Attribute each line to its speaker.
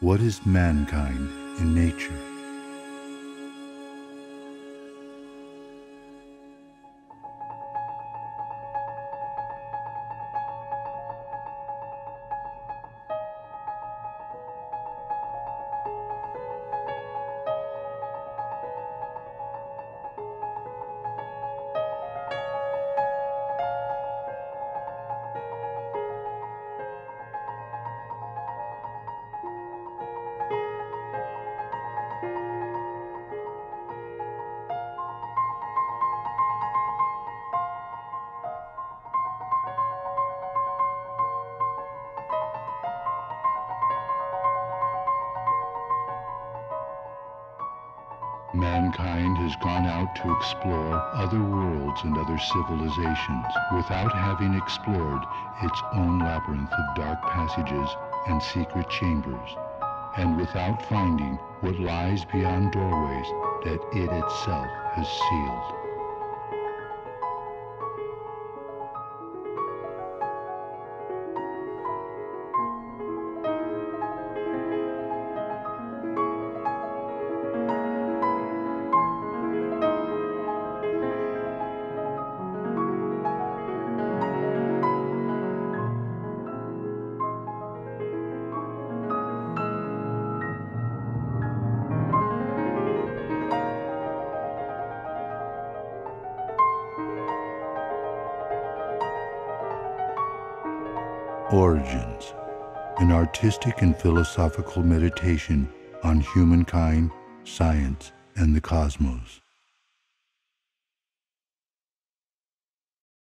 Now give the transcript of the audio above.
Speaker 1: What is mankind in nature? Mankind has gone out to explore other worlds and other civilizations without having explored its own labyrinth of dark passages and secret chambers, and without finding what lies beyond doorways that it itself has sealed. Origins, an artistic and philosophical meditation on humankind, science, and the cosmos.